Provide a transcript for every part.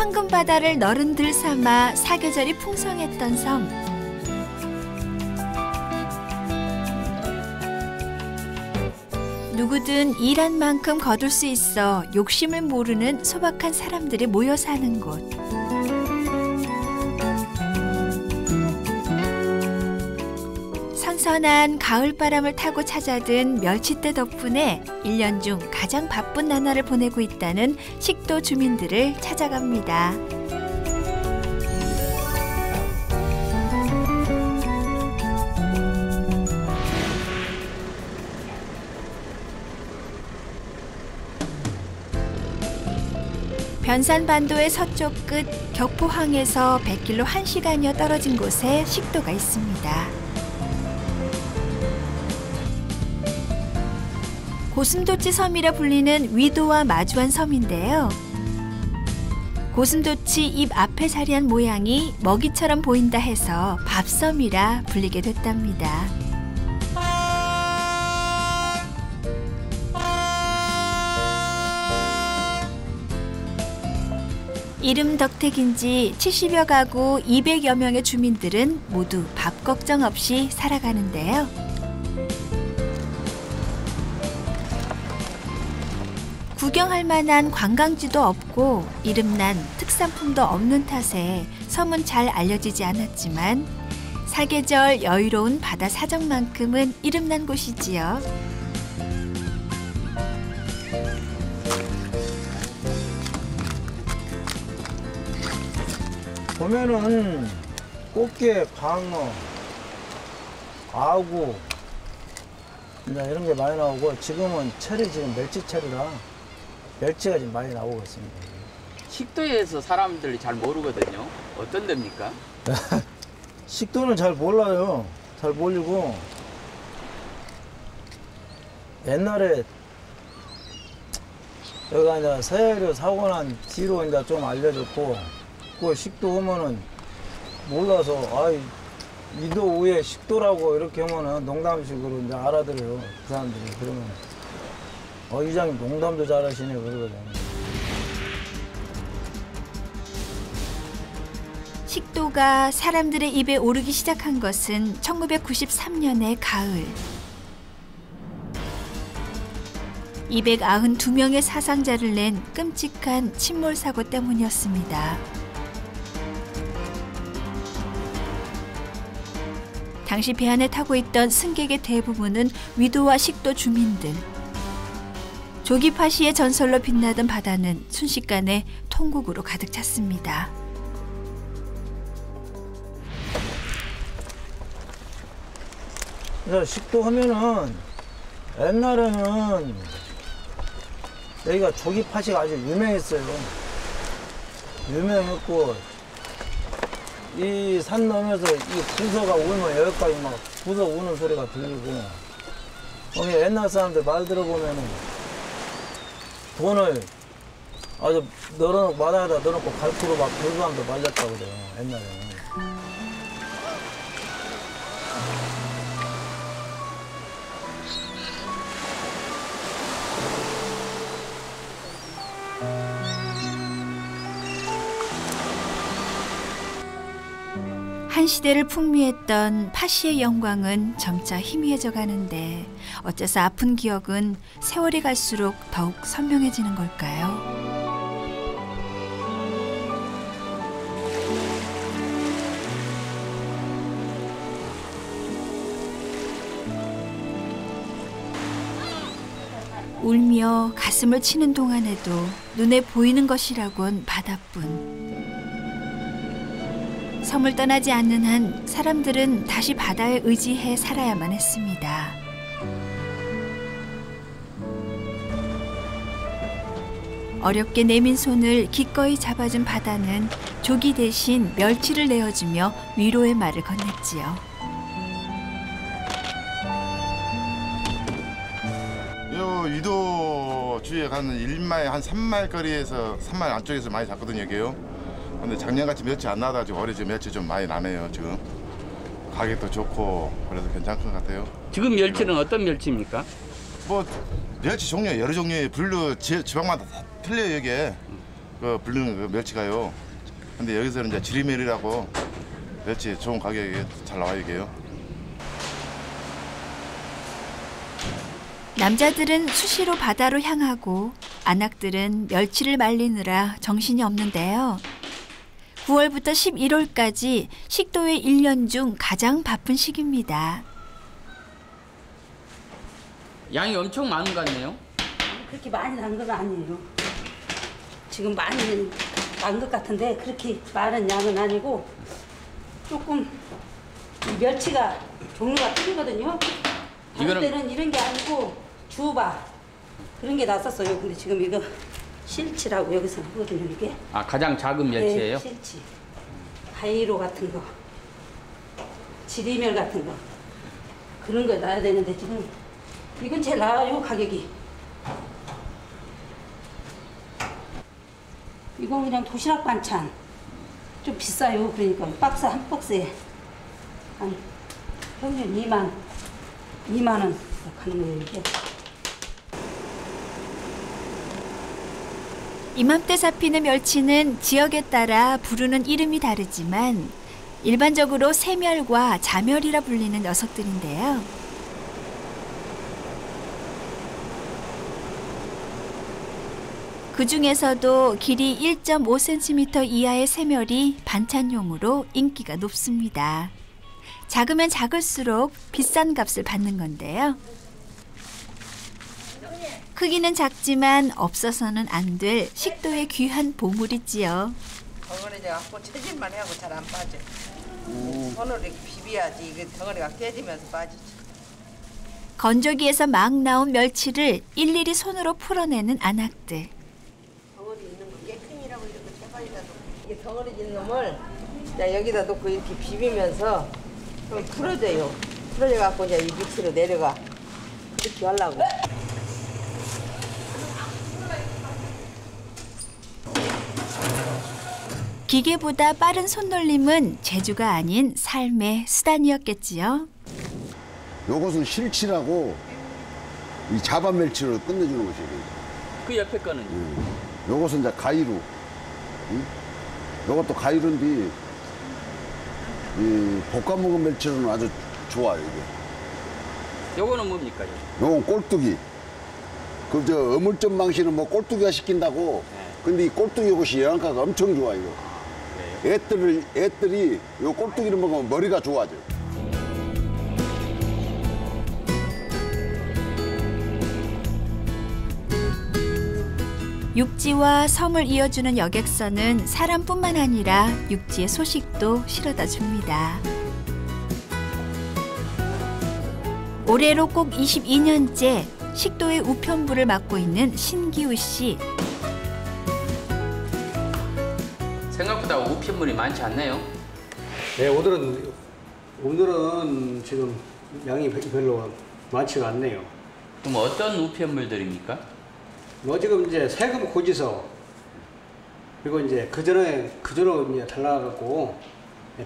황금 바다를 너른 들 삼아 사계절이 풍성했던 섬. 누구든 일한 만큼 거둘 수 있어 욕심을 모르는 소박한 사람들이 모여 사는 곳. 선선한 가을바람을 타고 찾아든 멸치대 덕분에 일년중 가장 바쁜 나날을 보내고 있다는 식도 주민들을 찾아갑니다. 변산반도의 서쪽 끝 격포항에서 100km 1시간여 떨어진 곳에 식도가 있습니다. 고슴도치 섬이라 불리는 위도와 마주한 섬인데요. 고슴도치 입 앞에 자리한 모양이 먹이처럼 보인다 해서 밥섬이라 불리게 됐답니다. 이름 덕택인지 70여 가구 200여 명의 주민들은 모두 밥 걱정 없이 살아가는데요. 구경할 만한 관광지도 없고 이름난 특산품도 없는 탓에 섬은 잘 알려지지 않았지만 사계절 여유로운 바다 사정만큼은 이름난 곳이지요. 보면은 꽃게, 방어, 아구 이런 게 많이 나오고 지금은 철이 지금 멸치철이라 멸치가 지금 많이 나오고 있습니다. 식도에서 사람들이 잘 모르거든요. 어떤 데입니까? 식도는 잘 몰라요. 잘 모르고 옛날에 여기가 이제 서해로 사고 난 뒤로 이제 좀 알려졌고 그 식도 오면은 몰라서 아이 이도 위에 식도라고 이렇게 하면은 농담식으로 이제 알아들어요 그 사람들이 그러면 어 이장님 농담도 잘하시네 그러거든요. 식도가 사람들의 입에 오르기 시작한 것은 1993년의 가을. 292명의 사상자를 낸 끔찍한 침몰 사고 때문이었습니다. 당시 배 안에 타고 있던 승객의 대부분은 위도와 식도 주민들. 조기 파시의 전설로 빛나던 바다는 순식간에 통곡으로 가득 찼습니다. 식도 하면은 옛날에는 여기가 조기 팥이 아주 유명했어요. 유명했고 이 산 넘어서 이 부서가 울면 여기까지 막 부서 우는 소리가 들리고 옛날 사람들 말 들어보면은 돈을 아주 널어놓고 마당에다 넣어놓고 갈프로 막 불구함도 말렸다고 그래요 옛날에는. 한 시대를 풍미했던 파시의 영광은 점차 희미해져 가는데 어째서 아픈 기억은 세월이 갈수록 더욱 선명해지는 걸까요? 울며 가슴을 치는 동안에도 눈에 보이는 것이라곤 바다뿐. 섬을 떠나지 않는 한 사람들은 다시 바다에 의지해 살아야만 했습니다. 어렵게 내민 손을 기꺼이 잡아준 바다는 조기 대신 멸치를 내어주며 위로의 말을 건넸지요. 요 위도 주위에 가는 1마일 한 3마일 거리에서 3마일 안쪽에서 많이 잡거든요 여기요 근데 작년같이 멸치 안 나와가지고 올해 지금 멸치 좀 많이 나네요 지금 가격도 좋고 그래서 괜찮은 것 같아요 지금 멸치는 어떤 멸치입니까? 뭐 멸치 종류 여러 종류의 분류 지, 지방마다 다 틀려요 이게 그 부르는 그 멸치가요. 근데 여기서는 이제 지리멸이라고 멸치 좋은 가격에 잘 나와요 이게요. 남자들은 수시로 바다로 향하고 안악들은 멸치를 말리느라 정신이 없는데요. 9월부터 11월까지 식도의 1년 중 가장 바쁜 시기입니다. 양이 엄청 많은 것 같네요. 그렇게 많이 난 건 아니에요. 지금 많이 난 것 같은데 그렇게 많은 양은 아니고 조금 이 멸치가 종류가 틀리거든요. 다른 이거는- 때는 이런 게 아니고 주바 그런 게 났었어요. 근데 지금 이거 실치라고 여기서 하거든요. 이게 아 가장 작은 멸치예요? 네, 실치. 바이로 같은 거, 지리멸 같은 거 그런 거 놔야 되는데 지금 이건 제일 나아요 가격이. 이건 그냥 도시락 반찬 좀 비싸요. 그러니까 박스 한 박스에 한 평균 2만 2만 원 가는 거예요 이게. 이맘때 잡히는 멸치는 지역에 따라 부르는 이름이 다르지만 일반적으로 새멸과 자멸이라 불리는 녀석들인데요. 그 중에서도 길이 1.5cm 이하의 새멸이 반찬용으로 인기가 높습니다. 작으면 작을수록 비싼 값을 받는 건데요. 크기는 작지만 없어서는 안 될 식도의 귀한 보물이지요. 덩어리져 갖고 체질만 하고 잘 안 빠져. 손으로 비벼야지 이게 덩어리가 깨지면서 빠지지. 건조기에서 막 나온 멸치를 일일이 손으로 풀어내는 안악들. 덩어리 있는 거 깨끗이라고 이렇게 제발이다 놓고 이게 덩어리 있는 놈을 자 여기다 놓고 이렇게 비비면서 좀 풀어져요. 풀어져 갖고 이제 이 밑으로 내려가. 그렇게 하려고. 기계보다 빠른 손놀림은 재주가 아닌 삶의 수단이었겠지요. 요것은 실치라고 이 자반 멸치를 끝내주는 것이에요. 그 옆에 거는 요것은 이제 가위로. 응? 요것도 가위로인데 이 볶아 먹은 멸치는 아주 좋아요 이게. 요거는 뭡니까? 이거? 요건 꼴뚜기. 그 저 어물점 망신은 뭐 꼴뚜기가 시킨다고. 근데 이 꼴뚜기 요것이 영양가가 엄청 좋아요. 애들을 애들이 요 꼴뚜기를 먹으면 머리가 좋아져. 요 육지와 섬을 이어주는 여객선은 사람뿐만 아니라 육지의 소식도 실어다 줍니다. 올해로 꼭 22년째 식도의 우편부를 맡고 있는 신기우 씨. 생각보다 우편물이 많지 않네요. 네, 오늘은 오늘은 지금 양이 별로 많지가 않네요. 그럼 어떤 우편물들입니까? 뭐 지금 이제 세금 고지서 그리고 이제 그 전에 그전로 이제 달라갖고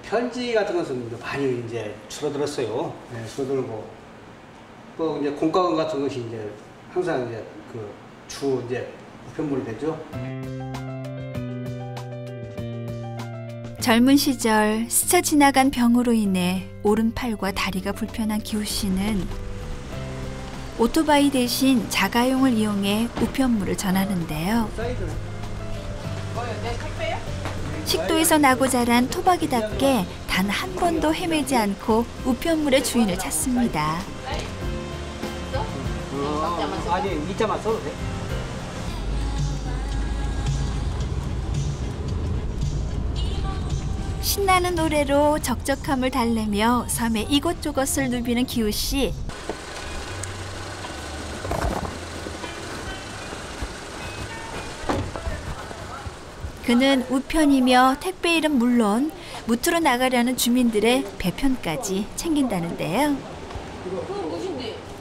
편지 같은 것은 많이 이제 줄어들었어요. 네, 줄어들고 또 이제 공과금 같은 것이 이제 항상 이제 그 주 이제 우편물이 되죠. 젊은 시절 스쳐 지나간 병으로 인해 오른팔과 다리가 불편한 기우 씨는 오토바이 대신 자가용을 이용해 우편물을 전하는데요. 식도에서 나고 자란 토박이답게 단 한 번도 헤매지 않고 우편물의 주인을 찾습니다. 아니, 이자만 써도 돼? 신나는 노래로 적적함을 달래며 섬의 이곳저곳을 누비는 기우 씨. 그는 우편이며 택배 일은 물론 무트로 나가려는 주민들의 배편까지 챙긴다는데요.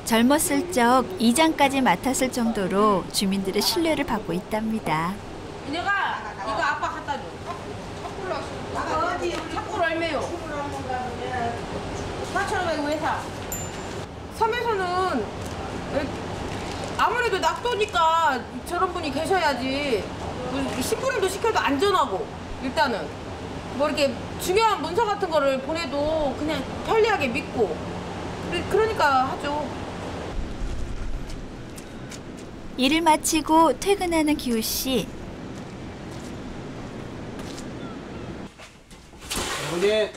젊었을 적 이장까지 맡았을 정도로 주민들의 신뢰를 받고 있답니다. 내가 이거 아빠 갖다 줘. 어디 탁구를 얼마요? 4,500원 왜 사? 섬에서는 아무래도 낙도니까 저런 분이 계셔야지. 뭐 심부름도 시켜도 안전하고 일단은 뭐 이렇게 중요한 문서 같은 거를 보내도 그냥 편리하게 믿고 그러니까 하죠. 일을 마치고 퇴근하는 기우 씨. 어머니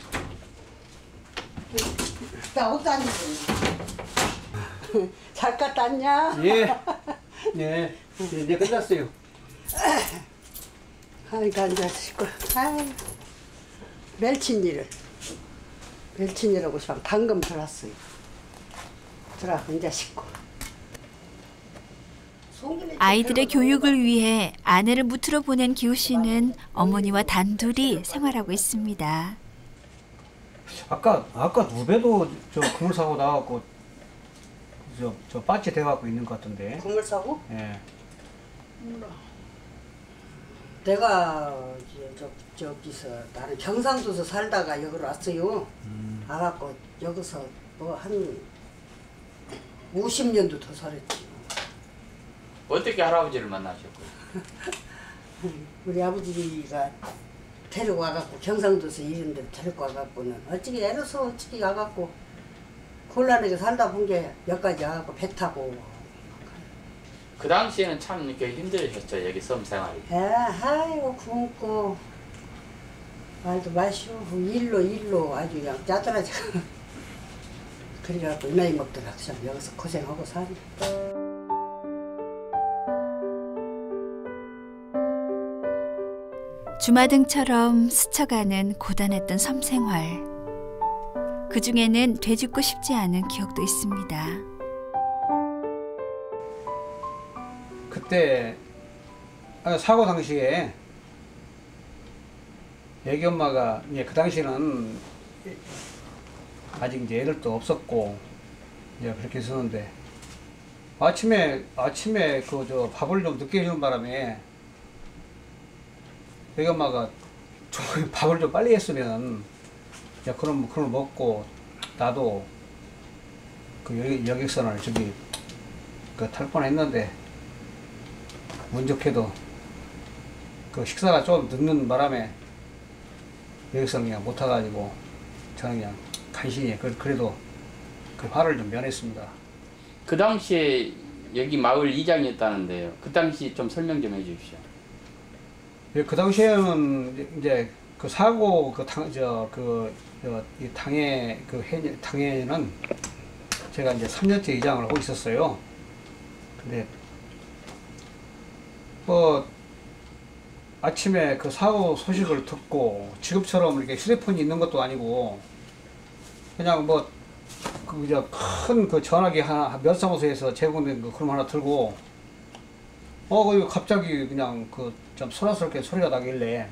나 입고. 잘 갔다 왔냐? 예. 네. 이제 끝났어요. 아이고 앉아시고. 아이 멸치니를 멸치니라고 참 방금 들었어요. 들어 이제 씻고. 아이들의 교육을 위해 아내를 무트로 보낸 기우 씨는 어머니와 단둘이 생활하고 있습니다. 아까 아까 누배도 저 그물 사고 나갖고 저 저 빠찌 돼갖고 있는 것 같은데. 국물 사고? 예. 내가 이제 저, 저기서 나는 경상도에서 살다가 여기로 왔어요. 와갖고 여기서 뭐 한 50년도 더 살았지. 어떻게 할아버지를 만나셨고요? 우리 아버지가 데리고 와갖고 경상도에서 이런 데 데리고 와갖고는 어찌게 애로서 어찌게 와갖고 곤란하게 살다 본 게 몇 가지 와갖고 배 타고. 그 당시에는 참 이렇게 힘들으셨죠 여기 섬 생활이. 에 아이고 굶고. 말도 마시고 일로 일로 아주 그냥 짜들어져 그래갖고 이 나이 먹더라 참. 여기서 고생하고 사니 주마등처럼 스쳐가는 고단했던 섬 생활. 그 중에는 되짚고 싶지 않은 기억도 있습니다. 그때 아, 사고 당시에 애기 엄마가 이제 그 당시에는 아직 이제 애들도 없었고 이제 그렇게 있었는데 아침에 아침에 그 저 밥을 좀 늦게 해주는 바람에 애기 엄마가 좀 밥을 좀 빨리 했으면 야 그럼 그걸 먹고 나도 그 여기 여객선을 저기 그탈 뻔했는데 운 좋게도 그 식사가 좀 늦는 바람에 여기서 그냥 못 타가지고 저는 그냥 간신히 그- 그래도 그 화를 좀 면했습니다. 그 당시에 여기 마을 이장이었다는데요. 그 당시 좀 설명 좀 해주십시오. 예, 그 당시에는 이제 그 사고 그당저그 이 당해 그 해, 당해는 제가 이제 3년째 이장을 하고 있었어요. 근데 뭐 아침에 그 사고 소식을 듣고 지금처럼 이렇게 휴대폰이 있는 것도 아니고 그냥 뭐 뭐그저큰그 전화기 하나 몇 사무소에서 제공된 그 그럼 하나 들고 어, 그 갑자기 그냥 그 좀 소란스럽게 소리가 나길래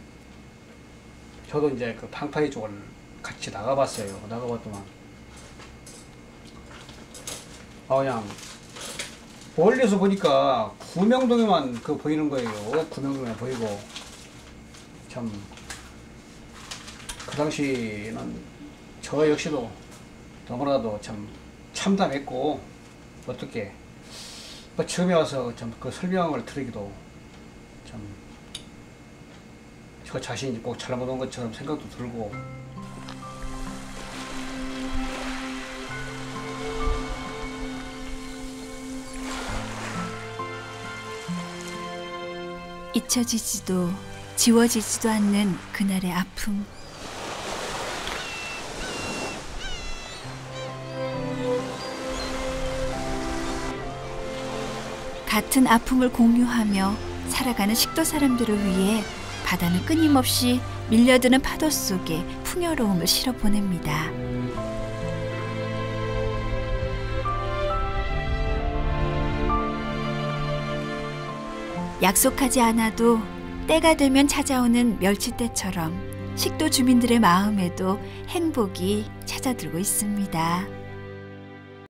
저도 이제 그 방파제 쪽을 같이 나가봤어요. 나가봤더만 아 그냥 멀리서 보니까 구명동에만 그 보이는 거예요. 구명동에 보이고 참 그 당시는 저 역시도 너무나도 참 참담했고 어떻게 뭐 처음에 와서 좀 그 설명을 드리기도 참 저 자신이 꼭 잘못한 것처럼 생각도 들고 잊혀지지도 지워지지도 않는 그날의 아픔. 같은 아픔을 공유하며 살아가는 식도 사람들을 위해 바다는 끊임없이 밀려드는 파도 속에 풍요로움을 실어 보냅니다. 약속하지 않아도 때가 되면 찾아오는 멸치때처럼 식도 주민들의 마음에도 행복이 찾아들고 있습니다.